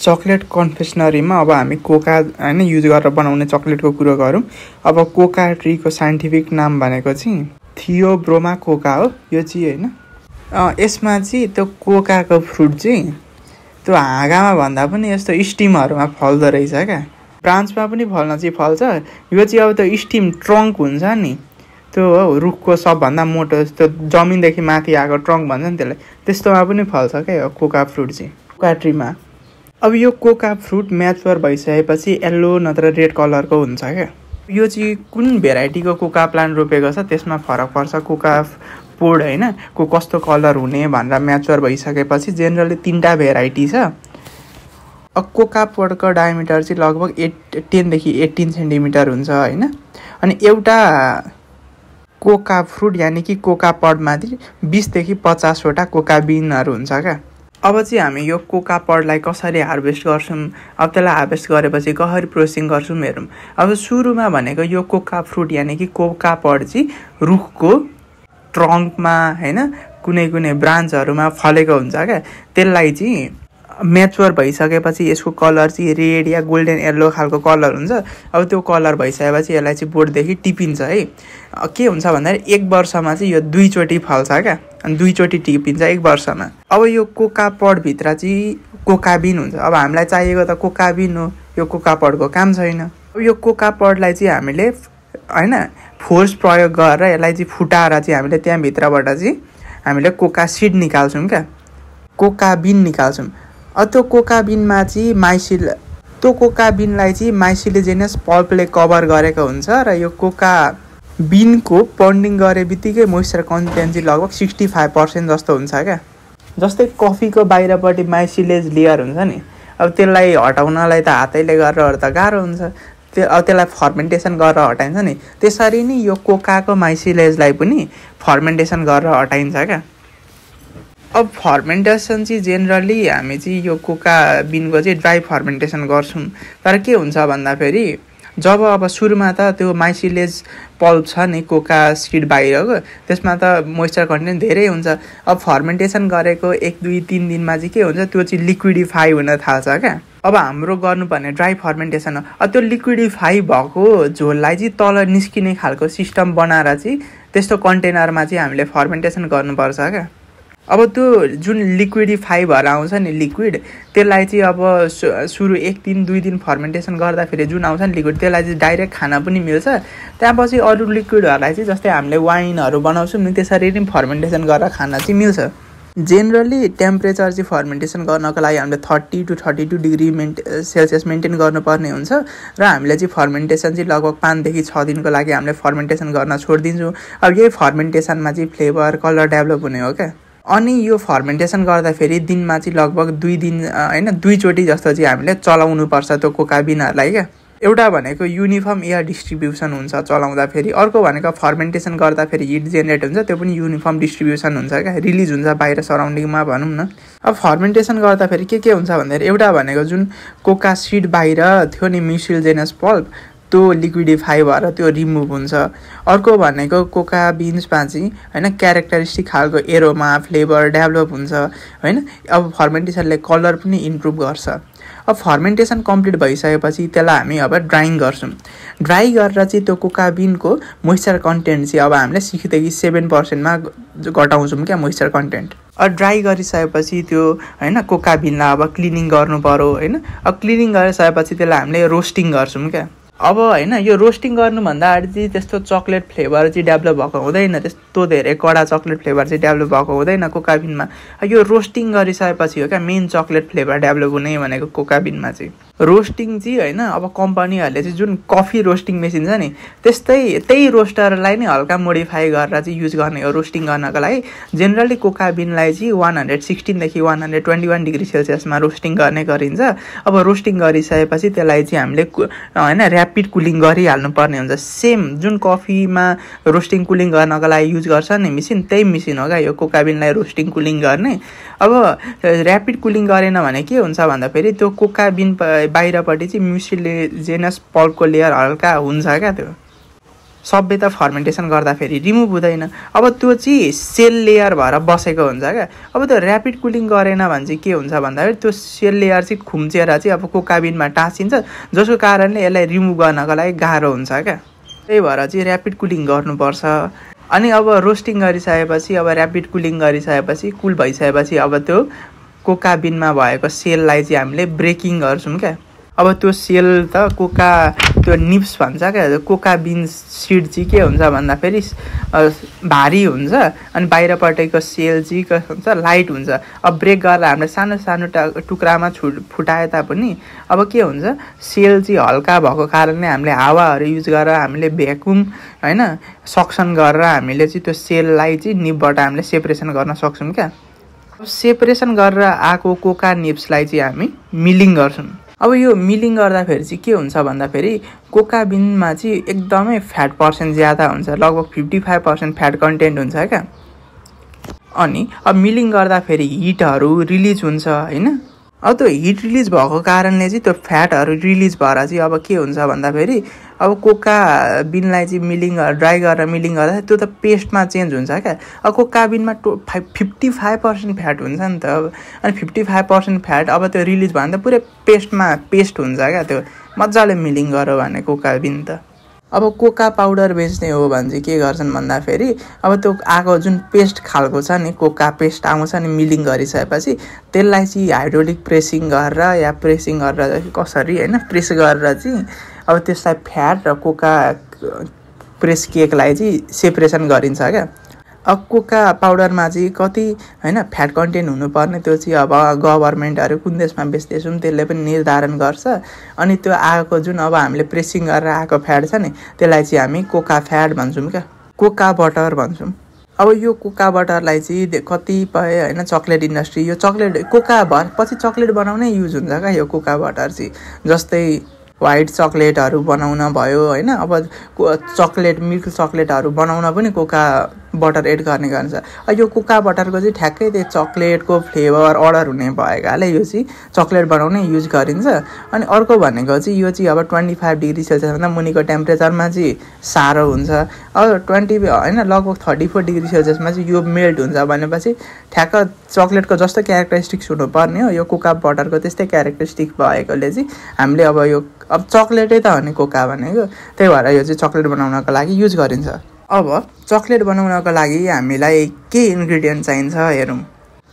Chocolate कन्फेसनरीमा अब हामी Coca होइन युज गरेर बनाउने चक्लेटको कुरो गरौँ। अब कोका ट्रीको साइन्टिफिक नाम भनेको चाहिँ थियोब्रोमा कोका हो। यो चाहिँ होइन। यसमा चाहिँ त्यो कोकाको फ्रुट चाहिँ त्यो हाँगामा भन्दा पनि यस्तो स्टिमहरूमा फल्दो रहेछ क्या। ब्रान्चमा पनि फल्न चाहिँ फल्छ। यो चाहिँ अब त्यो स्टिम ट्रङ्क हुन्छ नि। त्यो हो रुखको सबभन्दा मोटो त्यो जमिनदेखि माथि आएको ट्रङ्क भन्छ नि त्यसलाई। त्यस्तोमा पनि फल्छ क्या कोका फ्रुट चाहिँ। कोका ट्रीमा। अब यो कोका फ्रुट म्याचुर भइसकेपछि येल्लो नत्र रेड कलरको हुन्छ क्या। यो चाहिँ कुन भेराइटीको कोका प्लान्ट रोपेको छ त्यसमा फरक पर्छ? कोका पोड होइन को कस्तो कलर हुने भनेर म्याचुर भइसकेपछि जेनरली तिनवटा भेराइटी छ। कोका पोडको डायमिटर चाहिँ लगभग एट टेनदेखि एट्टिन सेन्टिमिटर हुन्छ होइन। अनि एउटा कोका फ्रुट यानि कि कोका पडमा चाहिँ बिसदेखि पचासवटा कोका बिनहरू हुन्छ क्या। अब चाहिँ हामी यो कोका पडलाई कसरी हार्भेस्ट गर्छौँ? अब त्यसलाई हार्भेस्ट गरेपछि कसरी प्रोसेसिङ गर्छौँ हेरौँ। अब सुरुमा भनेको यो कोका फ्रुट यानि कि कोका पड चाहिँ रुखको ट्रङ्कमा होइन कुनै कुनै ब्रान्चहरूमा फलेको हुन्छ क्या? त्यसलाई चाहिँ म्याचुर भइसकेपछि यसको कलर चाहिँ रेड या गोल्डन येल्लो खालको कलर हुन्छ। अब त्यो कलर भइसकेपछि यसलाई चाहिँ बोर्डदेखि टिपिन्छ है। के हुन्छ भन्दाखेरि एक वर्षमा चाहिँ यो दुईचोटि फल्छ क्या। अनि दुईचोटि टिपिन्छ एक वर्षमा। अब यो कोका पडभित्र चाहिँ कोकाबिन हुन्छ। अब हामीलाई चाहिएको त कोकाबिन हो। यो कोका पडको काम छैन। अब यो कोका पडलाई चाहिँ हामीले होइन फोर्स प्रयोग गरेर यसलाई चाहिँ फुटाएर चाहिँ हामीले त्यहाँभित्रबाट चाहिँ हामीले कोका सिड निकाल्छौँ क्या। कोका बिन निकाल्छौँ। त्यो कोका बिनमा चाहिँ माइसिल त्यो कोका बिनलाई चाहिँ माइसिलिजेनियस पल्पले कभर गरेको हुन्छ र यो कोका बिनको पन्डिङ गरे बित्तिकै मोइस्चर कन्टेन्ट चाहिँ लगभग सिक्सटी फाइभ पर्सेन्ट जस्तो हुन्छ क्या। जस्तै कफीको बाहिरपट्टि माइसिलेज लेयर हुन्छ नि। अब त्यसलाई हटाउनलाई त हातैले गरेर त गाह्रो हुन्छ। त्यो अब त्यसलाई फर्मेन्टेसन गरेर हटाइन्छ नि। त्यसरी नै यो कोकाको माइसिलेजलाई पनि फर्मेन्टेसन गरेर हटाइन्छ क्या। अब फर्मेन्टेसन चाहिँ जेनरली हामी चाहिँ यो कोका बिनको चाहिँ ड्राई फर्मेन्टेसन गर्छौँ। तर के हुन्छ भन्दाखेरि जब अब सुरुमा त त्यो माइसिलेज पल्प छ नि कोका सिड बाहिरको त्यसमा त मोइस्चर कन्टेन्ट धेरै हुन्छ। अब फर्मेन्टेसन गरेको एक दुई तिन दिनमा चाहिँ के हुन्छ त्यो चाहिँ लिक्विडिफाई हुन थाल्छ क्या। अब हाम्रो गर्नुपर्ने ड्राई फर्मेन्टेसन हो। अब त्यो लिक्विडिफाई भएको झोललाई चाहिँ तल निस्किने खालको सिस्टम बनाएर चाहिँ त्यस्तो कन्टेनरमा चाहिँ हामीले फर्मेन्टेसन गर्नुपर्छ क्या। अब त्यो जुन लिक्विडिफाई भएर आउँछ नि लिक्विड त्यसलाई चाहिँ अब सुरु एक दिन दुई दिन फर्मेन्टेसन गर्दाखेरि जुन आउँछ नि लिक्विड त्यसलाई चाहिँ डाइरेक्ट खान पनि मिल्छ। त्यहाँपछि अरू लिक्विडहरूलाई चाहिँ जस्तै हामीले वाइनहरू बनाउँछौँ नि त्यसरी नै फर्मेन्टेसन गरेर खान चाहिँ मिल्छ। जेनरली टेम्परेचर चाहिँ फर्मेन्टेसन गर्नको लागि हामीले thirty two thirty two degree मेन्टे Celsius maintain गर्नुपर्ने हुन्छ र हामीले चाहिँ फर्मेन्टेसन चाहिँ लगभग पाँचदेखि छ दिनको लागि हामीले फर्मेन्टेसन गर्न छोडिदिन्छौँ। अब यही फर्मेन्टेसनमा चाहिँ फ्लेभर कलर डेभलप हुने हो क्या। अनि यो फर्मेन्टेसन गर्दाखेरि दिनमा चाहिँ लगभग दुई दिन होइन दुईचोटि जस्तो चाहिँ हामीले चलाउनु पर्छ त्यो कोका बिनहरूलाई क्या। एउटा भनेको युनिफर्म एयर डिस्ट्रिब्युसन हुन्छ चलाउँदाखेरि अर्को भनेको फर्मेन्टेसन गर्दाखेरि हिट जेनेरेट हुन्छ त्यो पनि युनिफर्म डिस्ट्रिब्युसन हुन्छ क्या रिलिज हुन्छ बाहिर सराउन्डिङमा भनौँ न। अब फर्मेन्टेसन गर्दाखेरि के के हुन्छ भन्दाखेरि एउटा भनेको जुन कोका सिड बाहिर थियो नि म्युसिलजेनस पल्प त्यो लिक्विडिफाई भएर त्यो रिमुभ हुन्छ। अर्को भनेको कोका बिन्समा चाहिँ होइन क्यारेक्टरिस्टिक खालको एरोमा फ्लेभर डेभलप हुन्छ होइन। अब फर्मेन्टेसनले कलर पनि इम्प्रुभ गर्छ। अब फर्मेन्टेसन कम्प्लिट भइसकेपछि त्यसलाई हामी अब ड्राइङ गर्छौँ। ड्राई गरेर चाहिँ त्यो कोका बिनको मोइस्चर कन्टेन्ट चाहिँ अब हामीले सिक्सदेखि सेभेन पर्सेन्टमा घटाउँछौँ क्या मोइस्चर कन्टेन्ट अब ड्राई गरिसकेपछि त्यो होइन कोका बिनलाई अब क्लिनिङ गर्नु पऱ्यो होइन। अब क्लिनिङ गरिसकेपछि त्यसलाई हामीले रोस्टिङ गर्छौँ क्या। अब होइन यो रोस्टिङ गर्नुभन्दा अगाडि चाहिँ त्यस्तो चक्लेट फ्लेभर चाहिँ डेभलप भएको हुँदैन त्यस्तो धेरै कडा चक्लेट फ्लेभर चाहिँ डेभलप भएको हुँदैन कोकाबिनमा यो रोस्टिङ गरिसकेपछि हो क्या मेन चक्लेट फ्लेभर डेभलप हुने भनेको कोकाबिनमा चाहिँ। रोस्टिङ चाहिँ होइन अब कम्पनीहरूले चाहिँ जुन कफी रोस्टिङ मेसिन छ नि त्यस्तै त्यही रोस्टरलाई नै हल्का मोडिफाई गरेर चाहिँ युज गर्ने हो रोस्टिङ गर्नको लागि। जेनरली कोका बिनलाई चाहिँ one hundred सिक्सटिनदेखि one hundred twenty one degree सेल्सियसमा roasting गर्ने गरिन्छ। अब रोस्टिङ गरिसकेपछि त्यसलाई चाहिँ हामीले होइन ऱ्यापिड कुलिङ गरिहाल्नु पर्ने हुन्छ। सेम जुन कफीमा रोस्टिङ कुलिङ गर्नको लागि युज गर्छ नि मेसिन त्यही मेसिन हो क्या यो कोका बिनलाई रोस्टिङ कुलिङ गर्ने। अब ऱ्यापिड कुलिङ गरेन भने के हुन्छ भन्दाखेरि त्यो कोका बिन बाहिरपट्टि चाहिँ म्युसिले जेनस पल्पको लेयर हल्का हुन्छ क्या त्यो। सबै त फर्मेन्टेसन गर्दाखेरि रिमुभ हुँदैन। अब त्यो चाहिँ सेल लेयर भएर बसेको हुन्छ क्या। अब त्यो ऱ्यापिड कुलिङ गरेन भने चाहिँ के हुन्छ भन्दाखेरि त्यो सेल लेयर चाहिँ खुम्चेर चाहिँ अब कोकाबिनमा टाँसिन्छ जसको कारणले यसलाई रिमुभ गर्नको लागि गाह्रो हुन्छ क्या। त्यही भएर चाहिँ ऱ्यापिड कुलिङ गर्नुपर्छ। अनि अब रोस्टिङ गरिसकेपछि अब ऱ्यापिड कुलिङ गरिसकेपछि कुल भइसकेपछि अब त्यो कोकाबिनमा भएको सेललाई चाहिँ हामीले ब्रेकिङ गर्छौँ क्या। अब त्यो सेल त कोका त्यो निप्स भन्छ क्या। कोका बिन सिड चाहिँ के हुन्छ भन्दाखेरि भारी हुन्छ अनि बाहिरपट्टिको सेल चाहिँ के हुन्छ लाइट हुन्छ। अब ब्रेक गरेर हामीले सानो सानो टुक्रामा छु फुटाए तापनि अब के हुन्छ सेल चाहिँ हल्का भएको कारणले हामीले हावाहरू युज गरेर हामीले भ्याकुम होइन सक्सन गरेर हामीले चाहिँ त्यो सेललाई चाहिँ निपबाट हामीले सेपरेसन गर्न सक्छौँ क्या। सेपरेसन गरेर आएको कोका निप्सलाई चाहिँ हामी मिलिङ गर्छौँ। अब यो मिलिङ गर्दाखेरि चाहिँ के हुन्छ भन्दाखेरि कोका बिनमा चाहिँ एकदमै फ्याट पर्सेन्ट ज्यादा हुन्छ लगभग fifty five percent fat content हुन्छ क्या। अनि अब मिलिङ गर्दाखेरि हिटहरू रिलिज हुन्छ होइन? अब त्यो हिट रिलिज भएको कारणले चाहिँ त्यो फ्याटहरू रिलिज भएर चाहिँ अब के हुन्छ भन्दाखेरि अब कोका बिनलाई चाहिँ मिलिङ ड्राई गरेर मिलिङ गर्दा त्यो त पेस्टमा चेन्ज हुन्छ क्या। अब कोका बिनमा टो five fifty five percent fat हुन्छ नि त अब। अनि फिफ्टी फाइभ पर्सेन्ट फ्याट अब त्यो रिलिज भयो भने त पुरै पेस्टमा पेस्ट हुन्छ क्या त्यो। मजाले मिलिङ गऱ्यो भने कोका बिन त। अब कोका पाउडर बेच्ने हो भने चाहिँ के गर्छन् भन्दाखेरि अब त्यो आएको जुन पेस्ट खालको छ नि कोका पेस्ट आउँछ नि मिलिङ गरिसकेपछि त्यसलाई चाहिँ हाइड्रोलिक प्रेसिङ गरेर या प्रेसिङ गरेर कसरी होइन प्रेस गरेर चाहिँ अब त्यसलाई फ्याट र कोका प्रेस केकलाई चाहिँ सेपरेसन गरिन्छ क्या। अब कोका पाउडरमा चाहिँ कति होइन फ्याट कन्टेन्ट हुनुपर्ने त्यो चाहिँ अब गभर्मेन्टहरू कुन देशमा बेच्दैछौँ त्यसले पनि निर्धारण गर्छ। अनि त्यो आएको जुन अब हामीले प्रेसिङ गरेर आएको फ्याट छ नि त्यसलाई चाहिँ हामी कोका फ्याट भन्छौँ क्या। कोका बटर भन्छौँ। अब यो कोका बटरलाई चाहिँ कतिपय होइन चक्लेट इन्डस्ट्री यो चक्लेट कोका भर पछि चक्लेट बनाउनै युज हुन्छ क्या यो कोका बटर चाहिँ। जस्तै व्हाइट चक्लेटहरू बनाउन भयो होइन अब चक्लेट मिल्क चक्लेटहरू बनाउन पनि कोका बटर एड गर्ने गर्छ। यो कुका बटरको चाहिँ ठ्याक्कै त्यो चक्लेटको फ्लेभर अर्डर हुने भएकाले यो चाहिँ चक्लेट बनाउनै युज गरिन्छ। अनि अर्को भनेको चाहिँ यो चाहिँ अब ट्वेन्टी फाइभ डिग्री सेल्सियसभन्दा मुनिको टेम्परेचरमा चाहिँ साह्रो हुन्छ। अब ट्वेन्टी होइन लगभग थर्टी फोर डिग्री सेल्सियसमा चाहिँ यो मेल्ट हुन्छ भनेपछि ठ्याक्क चक्लेटको जस्तो क्यारेक्टरिस्टिक्स हुनुपर्ने हो। यो कुका बटरको त्यस्तै क्यारेक्टरिस्टिक भएकोले चाहिँ हामीले अब यो अब चक्लेटै त हो नि कोका भनेको। त्यही भएर यो चाहिँ चक्लेट बनाउनको लागि युज गरिन्छ। अब चक्लेट बनाउनको लागि हामीलाई के इन्ग्रिडियन्ट चाहिन्छ हेरौँ।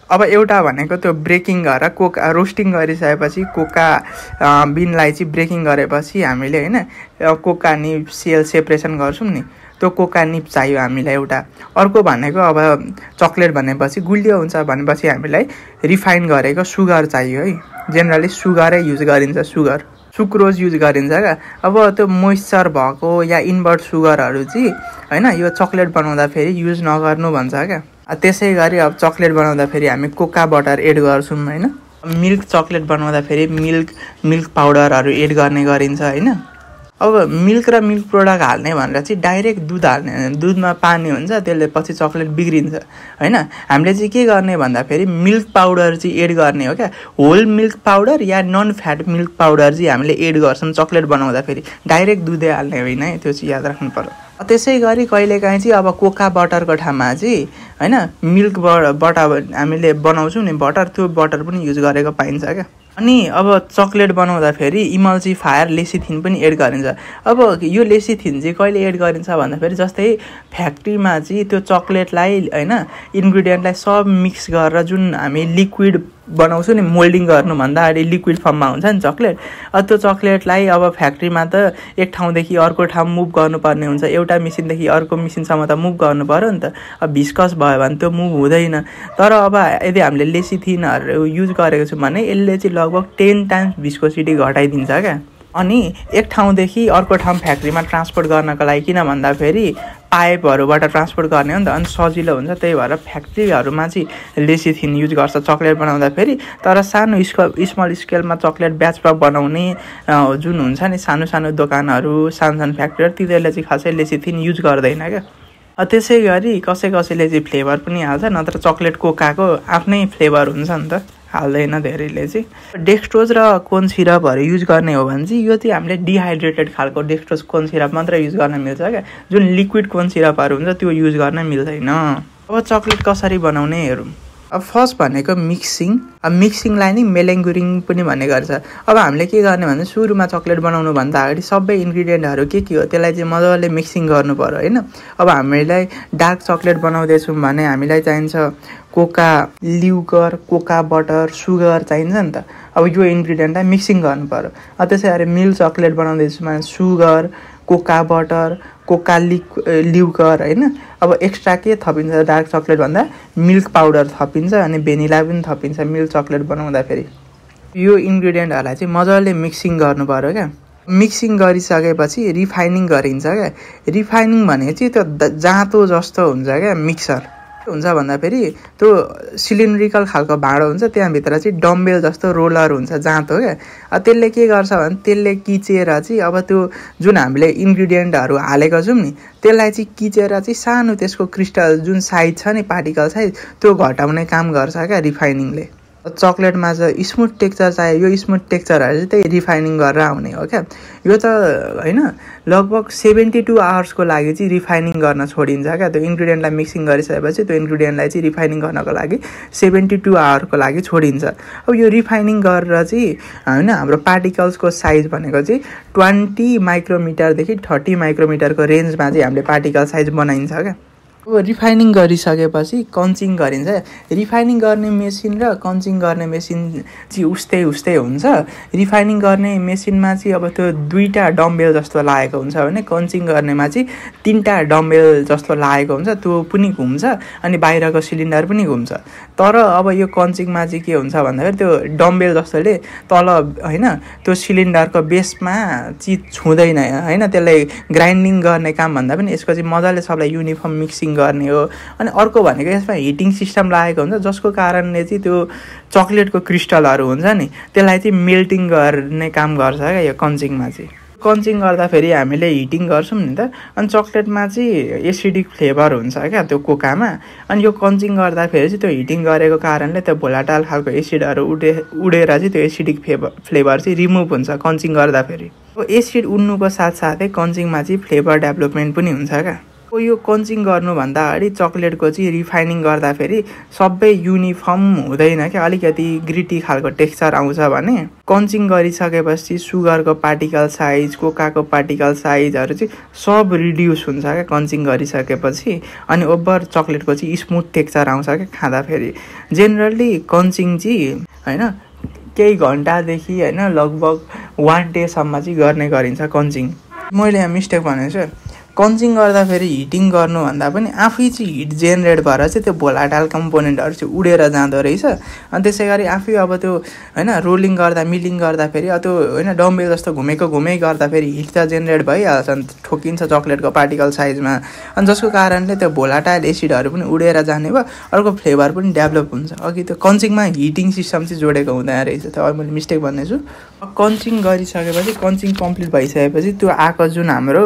अब एउटा भनेको त्यो ब्रेकिङ गरेर कोका रोस्टिङ गरिसकेपछि कोका बिनलाई चाहिँ ब्रेकिङ गरेपछि हामीले होइन कोका निप सेल सेपरेसन गर्छौँ नि त्यो कोका निप चाहियो हामीलाई एउटा। अर्को भनेको अब चक्लेट भनेपछि गुलियो हुन्छ भनेपछि हामीलाई रिफाइन गरेको सुगर चाहियो है। जेनरली सुगरै युज गरिन्छ सुगर। सुक्रोज युज गरिन्छ क्या। अब त्यो मोइस्चर भएको या इन्भर्ट सुगरहरू चाहिँ होइन यो चक्लेट बनाउँदाखेरि युज नगर्नु भन्छ क्या। त्यसै गरी अब चक्लेट बनाउँदाखेरि हामी कोका बटर एड गर्छौँ होइन। मिल्क चक्लेट बनाउँदाखेरि मिल्क मिल्क पाउडरहरू एड गर्ने गरिन्छ होइन। अब मिल्क र मिल्क प्रोडक्ट हाल्ने भनेर चाहिँ डाइरेक्ट दुध हाल्ने दुधमा पानी हुन्छ त्यसले पछि चक्लेट बिग्रिन्छ होइन? हामीले चाहिँ के गर्ने भन्दाखेरि मिल्क पाउडर चाहिँ एड गर्ने हो क्या? होल मिल्क पाउडर या नन फ्याट मिल्क पाउडर चाहिँ हामीले एड गर्छौँ चक्लेट बनाउँदाखेरि। डाइरेक्ट दुधै हाल्ने होइन है त्यो चाहिँ याद राख्नु पर्यो। त्यसै गरी कहिलेकाहीँ चाहिँ अब कोका बटरको ठाउँमा चाहिँ होइन मिल्क बट हामीले बनाउँछौँ नि बटर त्यो बटर पनि युज गरेको पाइन्छ क्या? अनि अब चक्लेट बनाउँदाखेरि फायर लेसिथिन पनि एड गरिन्छ। अब यो लेसिथिन चाहिँ कहिले एड गरिन्छ भन्दाखेरि जस्तै फ्याक्ट्रीमा चाहिँ त्यो चक्लेटलाई होइन इन्ग्रिडियन्टलाई सब मिक्स गरेर जुन हामी लिक्विड बनाउँछु नि मोल्डिङ गर्नुभन्दा अगाडि लिक्विड फर्ममा हुन्छ नि चक्लेट। त्यो चक्लेटलाई अब फ्याक्ट्रीमा त एक ठाउँदेखि अर्को ठाउँ मुभ गर्नुपर्ने हुन्छ। एउटा मेसिनदेखि अर्को मेसिनसम्म त मुभ गर्नु पऱ्यो नि त। अब भिस्कस भयो भने त्यो मुभ हुँदैन। तर अब यदि हामीले लेसिथिनहरू युज गरेको छौँ भने यसले चाहिँ लगभग टेन टाइम्स भिस्कोसिटी घटाइदिन्छ क्या। अनि एक ठाउँदेखि अर्को ठाउँ फ्याक्ट्रीमा ट्रान्सपोर्ट गर्नको लागि किन भन्दाखेरि पाइपहरूबाट ट्रान्सपोर्ट गर्ने हो नि त। अनि सजिलो हुन्छ त्यही भएर फ्याक्ट्रीहरूमा चाहिँ लेसिथिन युज गर्छ चक्लेट बनाउँदाखेरि तर सानो स्क स्मल स्केलमा चक्लेट ब्याचमा बनाउने जुन हुन्छ नि सानो सानो दोकानहरू सानो सानो फ्याक्ट्रीहरू तिनीहरूले चाहिँ खासै लेसिथिन युज गर्दैन क्या। त्यसै गरी कसै कसैले चाहिँ फ्लेभर पनि हाल्छ नत्र चक्लेट कोकाको आफ्नै फ्लेभर हुन्छ नि त। हाल्दैन धेरैले चाहिँ। डेक्स्ट्रोज र कोन सिरपहरू युज गर्ने हो भने चाहिँ यो चाहिँ हामीले डिहाइड्रेटेड खालको डेक्स्ट्रोज कोन सिरप मात्र युज गर्न मिल्छ क्या। जुन लिक्विड कोन सिरपहरू हुन्छ त्यो युज गर्न मिल्दैन। अब चक्लेट कसरी बनाउने हेरौँ। अब फर्स्ट भनेको मिक्सिङ अब मिक्सिङलाई नै मेलेङ्गुरिङ पनि भन्ने गर्छ। अब हामीले के गर्ने भने सुरुमा चक्लेट बनाउनुभन्दा अगाडि सबै इन्ग्रिडियन्टहरू के के हो त्यसलाई चाहिँ मजाले मिक्सिङ गर्नु पऱ्यो होइन? अब हामीलाई डार्क चक्लेट बनाउँदैछौँ भने हामीलाई चाहिन्छ cocoa liquor cocoa butter sugar चाहिन्छ नि त। अब यो इन्ग्रिडियन्टलाई मिक्सिङ गर्नु पऱ्यो त्यसै गरी मिल्क चक्लेट बनाउँदैछौँ भने सुगर कोका बटर कोका लिक लिउकर होइन? अब एक्स्ट्रा के थपिन्छ? डार्क चक्लेटभन्दा मिल्क पाउडर थपिन्छ अनि भेनिला पनि थपिन्छ मिल्क चक्लेट बनाउँदाखेरि। यो इन्ग्रिडियन्टहरूलाई चाहिँ मजाले मिक्सिङ गर्नु पऱ्यो क्या। मिक्सिङ गरिसकेपछि रिफाइनिङ गरिन्छ क्या। रिफाइनिङ भनेको चाहिँ त्यो जाँतो जस्तो हुन्छ क्या मिक्सर हुन्छ भन्दाखेरि त्यो सिलिन्ड्रिकल खालको भाँडो हुन्छ त्यहाँभित्र चाहिँ डम्बेल जस्तो रोलर हुन्छ जाँतो क्या। त्यसले के गर्छ भने त्यसले किचेर चाहिँ अब त्यो जुन हामीले इन्ग्रिडियन्टहरू हालेको छौँ नि त्यसलाई चाहिँ किचेर चाहिँ सानो त्यसको क्रिस्टल जुन साइज छ नि पार्टिकल साइज त्यो घटाउने काम गर्छ क्या रिफाइनिङले। चक्लेटमा चाहिँ स्मुथ टेक्चर चाहियो। यो स्मुथ टेक्चरहरू चाहिँ त्यही रिफाइनिङ गरेर आउने हो क्या। यो त होइन लगभग सेभेन्टी टू आवर्सको लागि चाहिँ रिफाइनिङ गर्न छोडिन्छ क्या। त्यो इन्ग्रिडियन्टलाई मिक्सिङ गरिसकेपछि त्यो इन्ग्रिडियन्टलाई चाहिँ रिफाइनिङ गर्नको लागि सेभेन्टी टू आवरको लागि छोडिन्छ। अब यो रिफाइनिङ गरेर चाहिँ होइन हाम्रो पार्टिकल्सको साइज भनेको चाहिँ ट्वेन्टी माइक्रोमिटरदेखि थर्टी माइक्रोमिटरको रेन्जमा चाहिँ हामीले पार्टिकल साइज बनाइन्छ क्या। रिफाइनिङ गरिसकेपछि कन्चिङ गरिन्छ। रिफाइनिङ गर्ने मेसिन र कन्चिङ गर्ने मेसिन चाहिँ उस्तै उस्तै हुन्छ। रिफाइनिङ गर्ने मेसिनमा चाहिँ अब त्यो दुईवटा डम्बेल जस्तो लागेको हुन्छ भने कन्चिङ गर्नेमा चाहिँ तिनवटा डम्बेल जस्तो लागेको हुन्छ। त्यो पनि घुम्छ अनि बाहिरको सिलिन्डर पनि घुम्छ। तर अब यो कन्चिङमा चाहिँ के हुन्छ भन्दाखेरि त्यो डम्बेल जस्तोले तल होइन त्यो सिलिन्डरको बेसमा चिज छुँदैन होइन त्यसलाई ग्राइन्डिङ गर्ने काम भन्दा पनि यसको चाहिँ मजाले सबलाई युनिफर्म मिक्सिङ गर्ने हो। अनि अर्को भनेको यसमा हिटिङ सिस्टम लागेको हुन्छ जसको कारणले चाहिँ त्यो चक्लेटको क्रिस्टलहरू हुन्छ नि त्यसलाई चाहिँ मेल्टिङ गर्ने काम गर्छ क्या यो कन्चिङमा चाहिँ। कन्चिङ गर्दाखेरि हामीले हिटिङ गर्छौँ नि त अनि चक्लेटमा चाहिँ एसिडिक फ्लेभर हुन्छ क्या त्यो कोकामा। अनि यो कन्चिङ गर्दाखेरि चाहिँ त्यो हिटिङ गरेको कारणले त्यो भोलाटाल खालको एसिडहरू उडे उडेर चाहिँ त्यो एसिडिक फ्लेभर फ्लेभर चाहिँ रिमुभ हुन्छ कन्चिङ गर्दाखेरि। एसिड उड्नुको साथसाथै कन्चिङमा चाहिँ फ्लेभर डेभलपमेन्ट पनि हुन्छ क्या। यो कन्चिङ गर्नुभन्दा अगाडि चक्लेटको चाहिँ रिफाइनिङ गर्दाखेरि सबै युनिफर्म हुँदैन क्या। अलिकति ग्रिटी खालको टेक्स्चर आउँछ भने कन्चिङ गरिसकेपछि सुगरको पार्टिकल साइज कोकाको पार्टिकल साइजहरू चाहिँ सब रिड्युस हुन्छ क्या कन्चिङ गरिसकेपछि। अनि ओभर चक्लेटको चाहिँ स्मुथ टेक्स्चर आउँछ क्या खाँदाखेरि जेनरली कन्चिङ चाहिँ होइन केही घन्टादेखि होइन लगभग वान डेसम्म चाहिँ गर्ने गरिन्छ कन्चिङ। मैले यहाँ मिस्टेक भनेको छु। कन्चिङ गर्दाखेरि हिटिङ गर्नुभन्दा पनि आफै चाहिँ हिट जेनेरेट भएर चाहिँ त्यो भोलाटाल कम्पोनेन्टहरू चाहिँ उडेर जाँदो रहेछ। अनि त्यसै गरी आफै अब त्यो होइन रोलिङ गर्दा मिलिङ गर्दाखेरि त्यो होइन डम्बेल जस्तो घुमेको घुमै गर्दाखेरि हिट त जेनेरेट भइहाल्छ अनि ठोकिन्छ चक्लेटको पार्टिकल साइजमा। अनि जसको कारणले त्यो भोलाटाइल एसिडहरू पनि उडेर जाने भयो अर्को फ्लेभर पनि डेभलप हुन्छ। अघि त्यो कन्चिङमा हिटिङ सिस्टम चाहिँ जोडेको हुँदैन रहेछ अब मैले मिस्टेक भन्दैछु। कन्चिङ गरिसकेपछि कन्चिङ कम्प्लिट भइसकेपछि त्यो आएको जुन हाम्रो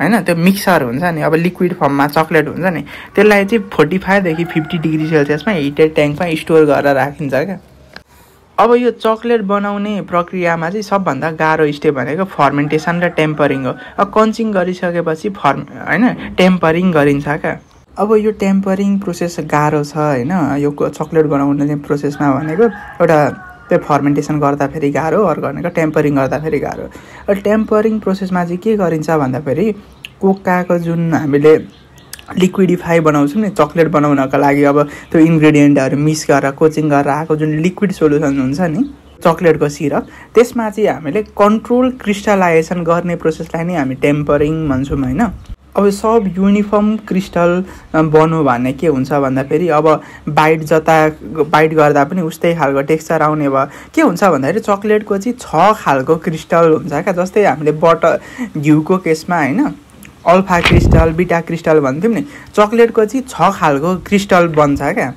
होइन त्यो मिक्सर हुन्छ नि अब लिक्विड फर्ममा चक्लेट हुन्छ नि त्यसलाई चाहिँ फोर्टी फाइभदेखि फिफ्टी डिग्री सेल्सियसमा हिटेड ट्याङ्कमा स्टोर गरेर राखिन्छ क्या। अब यो चक्लेट बनाउने प्रक्रियामा चाहिँ सबभन्दा गाह्रो स्टेप भनेको फर्मेन्टेसन र टेम्परिङ हो। अब कन्चिङ गरिसकेपछि फर्म होइन टेम्परिङ गरिन्छ क्या। अब यो टेम्परिङ प्रोसेस गाह्रो छ होइन यो चक्लेट बनाउने प्रोसेसमा भनेको एउटा त्यो फर्मेन्टेसन गर्दाखेरि गाह्रो अर्को भनेको टेम्परिङ गर्दाखेरि गाह्रो। र टेम्परिङ प्रोसेसमा चाहिँ के गरिन्छ भन्दाखेरि कोकाको जुन हामीले लिक्विडिफाई बनाउँछौँ नि चक्लेट बनाउनको लागि अब त्यो इन्ग्रिडियन्टहरू मिक्स गरेर कोचिङ गरेर आएको जुन लिक्विड सोल्युसन हुन्छ नि चक्लेटको सिरप त्यसमा चाहिँ हामीले कन्ट्रोल क्रिस्टलाइजेसन गर्ने प्रोसेसलाई नै हामी टेम्परिङ भन्छौँ होइन? अब सब युनिफर्म क्रिस्टल बन्यो भने के हुन्छ भन्दाखेरि अब बाइट जता बाइट गर्दा पनि उस्तै खालको टेक्स्चर आउने भयो। के हुन्छ भन्दाखेरि चक्लेटको चाहिँ छ खालको क्रिस्टल हुन्छ क्या जस्तै हामीले बटर घिउको केसमा होइन अल्फा क्रिस्टल बिटा क्रिस्टल भन्थ्यौँ नि चक्लेटको चाहिँ छ खालको क्रिस्टल बन्छ क्या।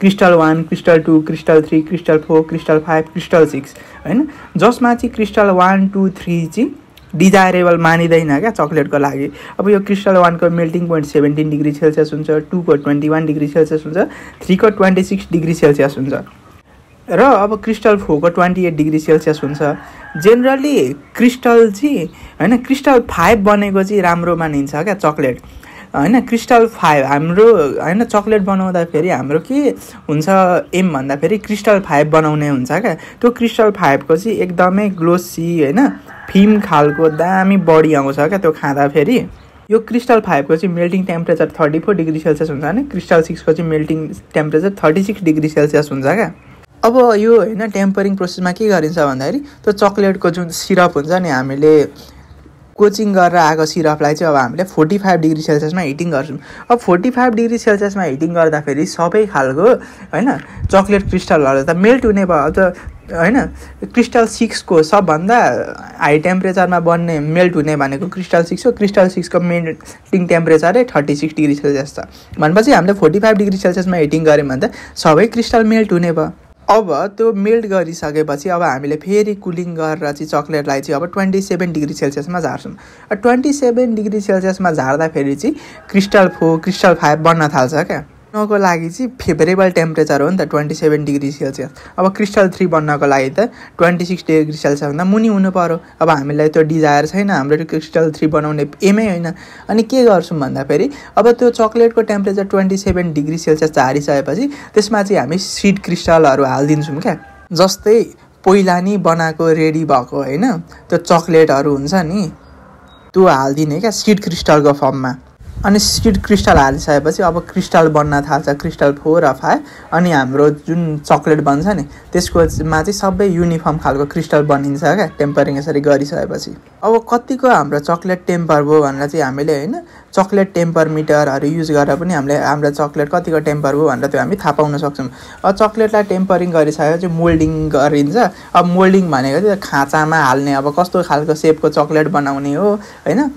Crystal one crystal two crystal three crystal four crystal five crystal six होइन जसमा चाहिँ क्रिस्टल वान टू थ्री चाहिँ डिजायरेबल मानिँदैन क्या चक्लेटको लागि। अब यो क्रिस्टल वानको melting point seventeen degree Celsius हुन्छ टूको ट्वेन्टी वान डिग्री सेल्सियस हुन्छ थ्रीको ट्वेन्टी सिक्स डिग्री सेल्सियस हुन्छ। र अब क्रिस्टल फोरको ट्वेन्टी एट डिग्री सेल्सियस हुन्छ। जेनरली क्रिस्टल चाहिँ होइन क्रिस्टल फाइभ बनेको चाहिँ राम्रो मानिन्छ क्या चक्लेट। होइन क्रिस्टल फाइभ हाम्रो होइन चक्लेट बनाउँदाखेरि हाम्रो के हुन्छ एम भन्दाखेरि क्रिस्टल फाइभ बनाउने हुन्छ क्या। त्यो क्रिस्टल फाइभको चाहिँ एकदमै ग्लोसी होइन फिम खालको दामी बडी आउँछ क्या त्यो खाँदाखेरि। यो क्रिस्टल फाइभको चाहिँ melting temperature thirty four degree Celsius हुन्छ भने क्रिस्टल सिक्सको चाहिँ melting temperature thirty six degree Celsius हुन्छ क्या। अब यो होइन टेम्परिङ प्रोसेसमा के गरिन्छ भन्दाखेरि त्यो चक्लेटको जुन सिरप हुन्छ नि हामीले कोचिङ गरेर आएको सिरपलाई चाहिँ अब हामीले फोर्टी फाइभ डिग्री सेल्सियसमा हिटिङ गर्छौँ। अब फोर्टी फाइभ डिग्री सेल्सियसमा हिटिङ गर्दाखेरि सबै खालको होइन चक्लेट क्रिस्टलहरू त मेल्ट हुने भयो। त होइन क्रिस्टल सिक्सको सबभन्दा हाई टेम्परेचरमा बन्ने मेल्ट हुने भनेको क्रिस्टल सिक्स हो। क्रिस्टल सिक्सको मेल्टिङ टेम्परेचरै थर्टी सिक्स डिग्री सेल्सियस छ। भनेपछि हामीले फोर्टी फाइभ डिग्री सेल्सियसमा हिटिङ गऱ्यौँ भने त सबै क्रिस्टल मेल्ट हुने भयो। अब त्यो मेल्ट गरिसकेपछि अब हामीले फेरि कुलिङ गरेर चाहिँ चक्लेटलाई चाहिँ अब ट्वेन्टी सेभेन डिग्री सेल्सियसमा झार्छौँ। ट्वेन्टी सेभेन डिग्री सेल्सियसमा झार्दाखेरि चाहिँ क्रिस्टल फोर क्रिस्टल फाइभ बन्न थाल्छ क्या। बन्नको लागि चाहिँ फेभरेबल टेम्परेचर हो नि त ट्वेन्टी सेभेन डिग्री सेल्सियस। अब क्रिस्टल थ्री बन्नको लागि त ट्वेन्टी सिक्स डिग्री सेल्सियसभन्दा मुनि हुनु पऱ्यो अब हामीलाई त्यो डिजायर छैन हाम्रो क्रिस्टल थ्री बनाउने एमै होइन। अनि के गर्छौँ भन्दाखेरि अब त्यो चक्लेटको temperature twenty seven degree Celsius झारिसकेपछि त्यसमा चाहिँ हामी सिड क्रिस्टलहरू हालिदिन्छौँ क्या। जस्तै पहिला नि बनाएको रेडी भएको होइन त्यो चक्लेटहरू हुन्छ नि त्यो हालिदिने क्या सिड क्रिस्टलको फर्ममा। अनि सिड क्रिस्टल हालिसकेपछि अब क्रिस्टल बन्न थाल्छ क्रिस्टल फोर र फाइभ अनि हाम्रो जुन चक्लेट बन्छ नि त्यसकोमा चाहिँ सबै युनिफर्म खालको क्रिस्टल बनिन्छ क्या टेम्परिङ यसरी गरिसकेपछि। अब कतिको हाम्रो चक्लेट टेम्पर भयो भनेर चाहिँ हामीले होइन चक्लेट टेम्पर मिटरहरू युज गरेर पनि हामीले हाम्रो चक्लेट कतिको टेम्पर भयो भनेर त्यो हामी थाहा पाउन सक्छौँ। अब चक्लेटलाई टेम्परिङ गरिसकेपछि मोल्डिङ गरिन्छ। अब मोल्डिङ भनेको चाहिँ खाँचामा हाल्ने अब कस्तो खालको सेपको चक्लेट बनाउने हो होइन?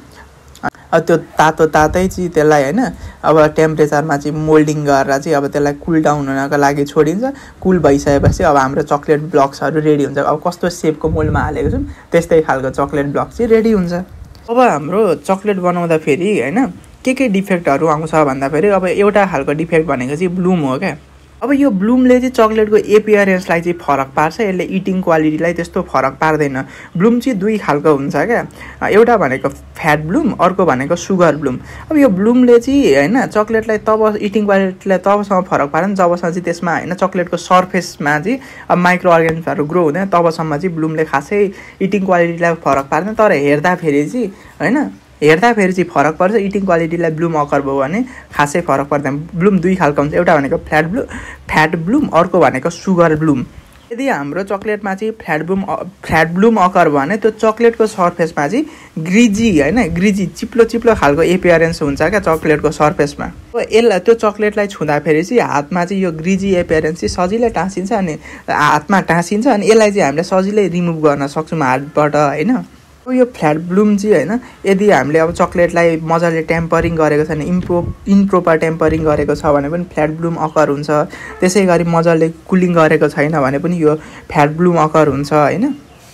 अब त्यो तातो तातै चाहिँ त्यसलाई होइन अब टेम्परेचरमा चाहिँ मोल्डिङ गरेर चाहिँ अब त्यसलाई कुल डाउन हुनको लागि छोडिन्छ। कुल भइसकेपछि अब हाम्रो चक्लेट ब्लक्सहरू रेडी हुन्छ। अब कस्तो सेपको मोल्डमा हालेको छौँ त्यस्तै खालको चक्लेट ब्लक चाहिँ रेडी हुन्छ। अब हाम्रो चक्लेट बनाउँदाखेरि होइन के के डिफेक्टहरू आउँछ भन्दाखेरि अब एउटा खालको डिफेक्ट भनेको चाहिँ ब्लुम हो क्या। अब यो ब्लुमले चाहिँ चक्लेटको एपियरेन्सलाई चाहिँ फरक पार्छ यसले इटिङ क्वालिटीलाई त्यस्तो फरक पार्दैन। ब्लुम चाहिँ दुई खालको हुन्छ क्या। एउटा भनेको फ्याट ब्लुम अर्को भनेको सुगर ब्लुम। अब यो ब्लुमले चाहिँ होइन चक्लेटलाई तब इटिङ क्वालिटीलाई तबसम्म फरक पार्दैन जबसम्म चाहिँ त्यसमा होइन चक्लेटको सर्फेसमा चाहिँ अब माइक्रो अर्ग्यानिजमहरू ग्रो हुँदैन तबसम्म चाहिँ ब्लुमले खासै इटिङ क्वालिटीलाई फरक पार्दैन तर हेर्दाखेरि चाहिँ होइन हेर्दाखेरि चाहिँ फरक पर्छ। इटिङ क्वालिटीलाई ब्लुम अकर भयो भने खासै फरक पर्दैन। ब्लुम दुई खालको हुन्छ। एउटा भनेको फ्ल्याट ब्लु फ्याट ब्लुम अर्को भनेको सुगर ब्लुम यदि हाम्रो चक्लेटमा चाहिँ flat bloom flat bloom occur भयो भने त्यो चक्लेटको सर्फेसमा चाहिँ ग्रिजी होइन ग्रिजी चिप्लो चिप्लो खालको एपियरेन्स हुन्छ क्या चक्लेटको सर्फेसमा यसलाई त्यो चक्लेटलाई छुँदाखेरि चाहिँ हातमा चाहिँ यो ग्रिजी एपियरेन्स चाहिँ सजिलै टाँसिन्छ अनि हातमा टाँसिन्छ अनि यसलाई चाहिँ हामीले सजिलै रिमुभ गर्न सक्छौँ हातबाट होइन। अब यो फ्ल्याट ब्लुम चाहिँ होइन यदि हामीले अब चक्लेटलाई मजाले टेम्परिङ गरेको छैन इम्प्रो इम्प्रोपर टेम्परिङ गरेको छ भने पनि फ्ल्याट ब्लुम अकर हुन्छ। त्यसै गरी मजाले कुलिङ गरेको छैन भने पनि यो फ्ल्याट ब्लुम अकर हुन्छ होइन।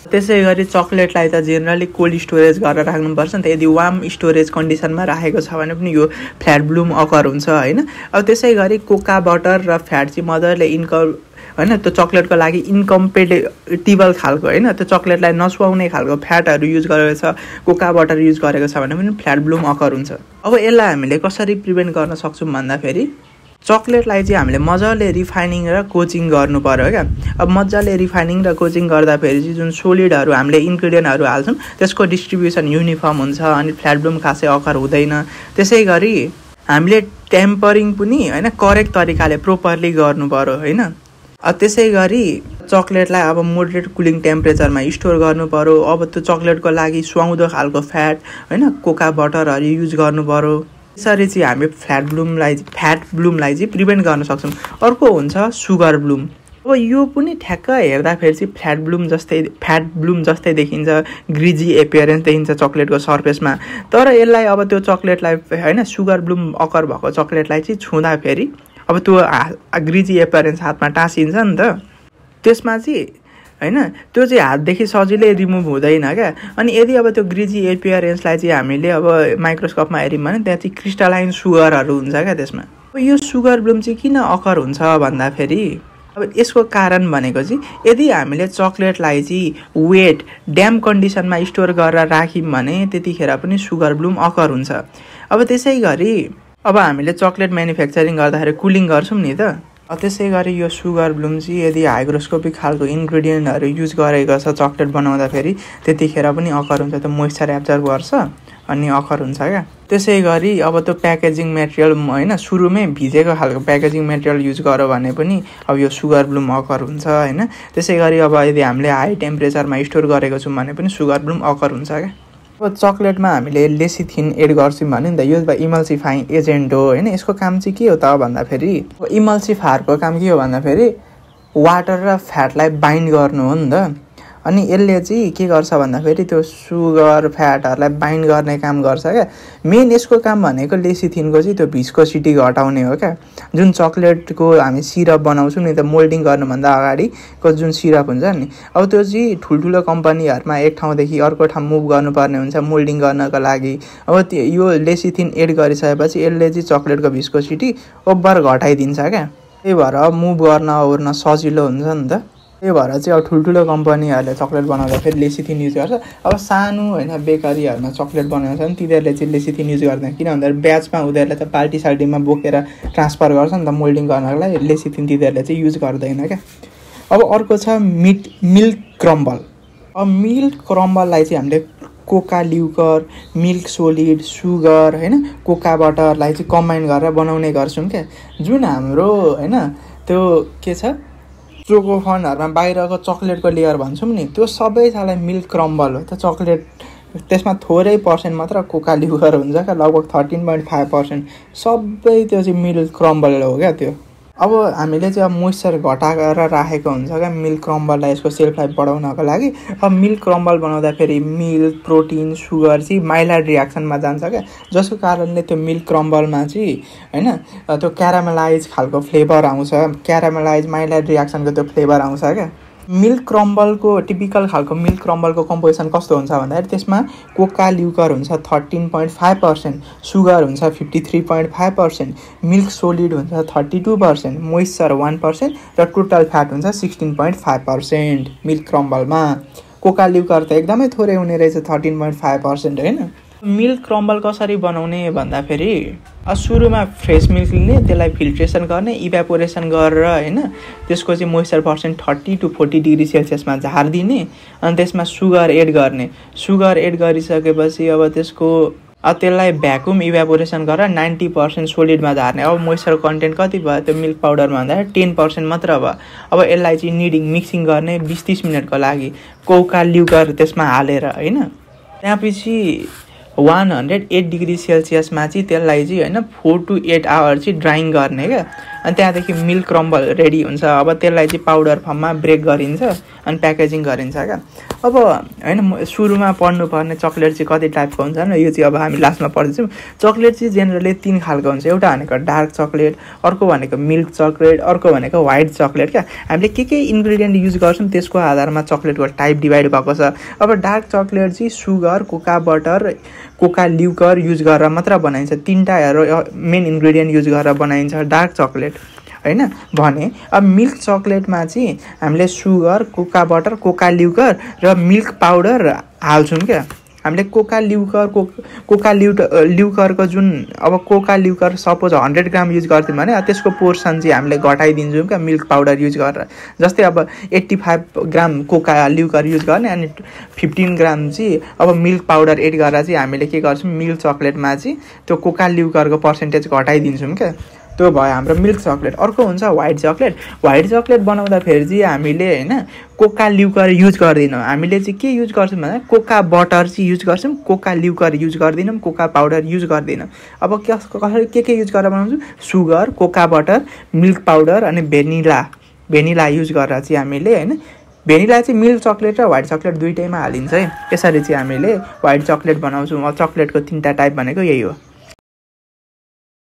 त्यसै गरी चक्लेटलाई त जेनरली कोल्ड स्टोरेज गरेर राख्नुपर्छ नि त। यदि वार्म स्टोरेज कन्डिसनमा राखेको छ भने पनि यो फ्ल्याट ब्लुम अकर हुन्छ होइन। अब त्यसै गरी कोका बटर र फ्याट चाहिँ मजाले इन्क होइन त्यो चक्लेटको लागि इन्कम्पेटेटिबल खालको होइन त्यो चक्लेटलाई नसुहाउने खालको फ्याटहरू युज गरेको छ कोका बटर युज गरेको छ भने पनि फ्ल्याट ब्लुम अकर हुन्छ। अब यसलाई हामीले कसरी प्रिभेन्ट गर्न सक्छौँ भन्दाखेरि चक्लेटलाई चाहिँ हामीले मजाले रिफाइनिङ र कोचिङ गर्नु पऱ्यो क्या। अब मजाले रिफाइनिङ र कोचिङ गर्दाखेरि चाहिँ जुन सोलिडहरू हामीले इन्ग्रिडियन्टहरू हाल्छौँ त्यसको डिस्ट्रिब्युसन युनिफर्म हुन्छ अनि फ्ल्याट ब्लुम खासै अकर हुँदैन। त्यसै गरी हामीले टेम्परिङ पनि होइन करेक्ट तरिकाले प्रोपरली गर्नु पऱ्यो होइन। त्यसै गरी चक्लेटलाई अब मोडरेट कुलिङ टेम्परेचरमा स्टोर गर्नु पऱ्यो अब त्यो चक्लेटको लागि सुहाउँदो खालको फ्याट होइन कोका बटरहरू युज गर्नु पऱ्यो यसरी चाहिँ हामी फ्ल्याट ब्लुमलाई फ्याट ब्लुमलाई चाहिँ प्रिभेन्ट गर्न सक्छौँ। अर्को हुन्छ सुगर ब्लुम अब यो पनि ठ्याक्क हेर्दाखेरि चाहिँ फ्ल्याट ब्लुम जस्तै फ्याट ब्लुम जस्तै देखिन्छ ग्रिजी एपियरेन्स देखिन्छ चक्लेटको सर्फेसमा तर यसलाई अब त्यो चक्लेटलाई होइन सुगर ब्लुम अकर भएको चक्लेटलाई चाहिँ छुँदाखेरि अब त्यो ग्रिजी एपियरेन्स हातमा टाँसिन्छ नि त। त्यसमा चाहिँ होइन त्यो चाहिँ हातदेखि सजिलै रिमुभ हुँदैन क्या। अनि यदि अब त्यो ग्रिजी एपियरेन्सलाई चाहिँ हामीले अब माइक्रोस्कोपमा हेऱ्यौँ भने त्यहाँ चाहिँ क्रिस्टलाइन सुगरहरू हुन्छ क्या त्यसमा। अब यो सुगर ब्लुम चाहिँ किन अकर हुन्छ भन्दाखेरि अब यसको कारण भनेको चाहिँ यदि हामीले चक्लेटलाई चाहिँ वेट ड्याम कन्डिसनमा स्टोर गरेर राख्यौँ भने त्यतिखेर पनि सुगर ब्लुम अकर हुन्छ। अब त्यसै गरी अब हामीले चक्लेट म्यानुफ्याक्चरिङ गर्दाखेरि कुलिङ गर्छौँ नि त। त्यसै गरी यो सुगर ब्लुम चाहिँ यदि हाइग्रोस्कोपिक खालको इन्ग्रिडियन्टहरू युज गरेको छ चक्लेट बनाउँदाखेरि त्यतिखेर पनि अकर हुन्छ त्यो मोइस्चर एब्जर्भ गर्छ अनि अखर हुन्छ क्या। त्यसै गरी अब त्यो प्याकेजिङ मेटेरियल होइन सुरुमै भिजेको खालको प्याकेजिङ मेटेरियल युज गर्यो भने पनि अब यो सुगर ब्लुम अकर हुन्छ होइन। त्यसै गरी अब यदि हामीले हाई टेम्परेचरमा स्टोर गरेको छौँ भने पनि सुगर ब्लुम अकर हुन्छ क्या। अब चक्लेटमा हामीले लेसिथिन एड गर्छौँ भने नि त। यो इमल्सिफाइङ एजेन्ट हो होइन? यसको काम चाहिँ के हो त भन्दाखेरि इमल्सिफायरको काम के हो भन्दाखेरि वाटर र फ्याटलाई बाइन्ड गर्नु हो नि त। अनि यसले चाहिँ के गर्छ भन्दाखेरि त्यो सुगर फ्याटहरूलाई बाइन्ड गर्ने काम गर्छ क्या. मेन यसको काम भनेको लेसिथिनको चाहिँ त्यो भिस्कोसिटी घटाउने हो क्या. जुन चक्लेटको हामी सिरप बनाउँछौँ नि त मोल्डिङ गर्नुभन्दा अगाडिको जुन सिरप हुन्छ नि अब त्यो चाहिँ ठुल्ठुलो कम्पनीहरूमा एक ठाउँदेखि अर्को ठाउँ मुभ गर्नुपर्ने हुन्छ मोल्डिङ गर्नको लागि. अब त्यो यो लेसिथिन एड गरिसकेपछि यसले चाहिँ चक्लेटको भिस्कोसिटी ओभर घटाइदिन्छ क्या. त्यही भएर मुभ गर्न ओर्न सजिलो हुन्छ नि त। त्यही भएर चाहिँ अब ठुल्ठुलो कम्पनीहरूले चक्लेट बनाउँदाखेरि लेसिथिन युज गर्छ। अब सानो होइन बेकरीहरूमा चक्लेट बनाउँछ भने तिनीहरूले चाहिँ लेसिथिन युज गर्दैन। किन भन्दाखेरि ब्याचमा उनीहरूले त पार्टी सार्टीमा बोकेर ट्रान्सफर गर्छ नि त मोल्डिङ गर्नको लागि लेसिथिन तिनीहरूले चाहिँ युज गर्दैन क्या। अब अर्को छ मिट मिल्क क्रम्बल। अब मिल्क क्रम्बललाई चाहिँ हामीले cocoa liquor milk solid sugar होइन कोका बटरलाई चाहिँ कम्बाइन गरेर बनाउने गर्छौँ क्या। जुन हाम्रो होइन त्यो के छ? चोकोफनहरूमा बाहिरको चक्लेटको लेयर भन्छौँ नि त्यो सबै सबैजनालाई मिल्क क्रम्बल हो। त चक्लेट त्यसमा थोरै पर्सेन्ट मात्र कोका लिभर हुन्छ क्या लगभग थर्टिन पोइन्ट फाइभ पर्सेन्ट। सबै त्यो चाहिँ मिल्क क्रम्बल हो क्या त्यो। अब हामीले चाहिँ अब मोइस्चर घटाएर राखेको हुन्छ क्या मिल्क क्रम्बललाई यसको सेल्फ लाइफ बढाउनको लागि। अब मिल्क क्रम्बल बनाउँदाखेरि मिल्क प्रोटिन सुगर चाहिँ माइलाइड रियाक्सनमा जान्छ क्या। जसको कारणले त्यो मिल्क क्रम्बलमा चाहिँ होइन त्यो क्यारामलाइज खालको फ्लेभर आउँछ। क्यारामलाइज माइलाइड रियाक्सनको त्यो फ्लेभर आउँछ क्या। मिल्क क्रम्बलको टिपिकल खालको मिल्क क्रम्बलको कम्पोजिसन कस्तो हुन्छ भन्दाखेरि त्यसमा कोका ल्युकर हुन्छ thirteen point five percent sugar हुन्छ fifty three point five percent milk solid हुन्छ thirty two percent moisture one percent र टोटल फ्याट हुन्छ sixteen point five percent milk क्रम्बलमा। Cocoa liquor त एकदमै थोरै हुने रहेछ थर्टिन पोइन्ट फाइभ पर्सेन्ट होइन? मिल्क क्रम्बल कसरी बनाउने भन्दाखेरि सुरुमा फ्रेस मिल्क लिने त्यसलाई फिल्ट्रेसन गर्ने इभ्यापोरेसन गरेर होइन त्यसको चाहिँ moisture percent thirty to forty degree सेल्सियसमा झारिदिने अनि त्यसमा सुगर एड गर्ने। सुगर एड गरिसकेपछि अब त्यसको त्यसलाई भ्याकुम इभ्यापोरेसन गरेर नाइन्टी पर्सेन्ट सोलिडमा झार्ने। अब मोइस्चर कन्टेन्ट कति भयो त्यो मिल्क पाउडरमा भन्दाखेरि टेन पर्सेन्ट मात्र भयो। अब यसलाई चाहिँ निडिङ मिक्सिङ गर्ने बिस तिस मिनटको लागि कौका ल्युकर त्यसमा हालेर होइन। त्यहाँपछि वान हन्ड्रेड एट डिग्री सेल्सियसमा चाहिँ त्यसलाई चाहिँ होइन फोर टु एट आवर चाहिँ ड्राइङ गर्ने क्या। अनि त्यहाँदेखि मिल्क क्रम्बल रेडी हुन्छ। अब त्यसलाई चाहिँ पाउडर फर्ममा ब्रेक गरिन्छ अनि प्याकेजिङ गरिन्छ क्या। अब होइन सुरुमा पढ्नुपर्ने चक्लेट चाहिँ कति टाइपको हुन्छ होइन यो चाहिँ अब हामी लास्टमा पढ्दैछौँ। चक्लेट चाहिँ जेनरली तिन खालको हुन्छ। एउटा भनेको डार्क चक्लेट अर्को भनेको मिल्क चक्लेट अर्को भनेको व्हाइट चक्लेट क्या। हामीले के के इन्ग्रिडियन्ट युज गर्छौँ त्यसको आधारमा चक्लेटको टाइप डिभाइड भएको छ। अब डार्क चक्लेट चाहिँ sugar cocoa butter cocoa liquor use गरेर मात्र बनाइन्छ। तिनवटा मेन इन्ग्रिडियन्ट युज गरेर बनाइन्छ डार्क चक्लेट होइन? भने अब मिल्क चक्लेटमा चाहिँ हामीले sugar cocoa butter cocoa liquor र मिल्क पाउडर हाल्छौँ क्या। हामीले कोका ल्युकर को कोका ल्युट ल्युकरको जुन अब cocoa liquor suppose hundred gram use गर्थ्यौँ भने त्यसको पोर्सन चाहिँ हामीले घटाइदिन्छौँ क्या मिल्क पाउडर युज गरेर। जस्तै अब eighty five gram cocoa liquor use गर्ने अनि फिफ्टिन ग्राम चाहिँ अब मिल्क पाउडर एड गरेर चाहिँ हामीले के गर्छौँ मिल्क चक्लेटमा चाहिँ त्यो कोका ल्युकरको पर्सेन्टेज घटाइदिन्छौँ क्या। त्यो भयो हाम्रो मिल्क चक्लेट। अर्को हुन्छ व्हाइट चक्लेट व्हाइट चक्लेट बनाउँदाखेरि चाहिँ हामीले होइन कोका ल्युकर युज गर्दैनौँ। हामीले चाहिँ के युज गर्छौँ भन्दा कोका बटर चाहिँ युज गर्छौँ कोका ल्युकर युज गर्दैनौँ कोका पाउडर युज गर्दैनौँ। अब कसरी के के युज गरेर बनाउँछौँ? Sugar cocoa butter milk powder अनि भेनिला। भेनिला युज गरेर चाहिँ हामीले होइन भेनिला चाहिँ मिल्क चक्लेट र व्हाइट चक्लेट दुइटैमा हालिन्छ है। यसरी चाहिँ हामीले व्हाइट चक्लेट बनाउँछौँ। चक्लेटको तिनवटा टाइप भनेको यही हो।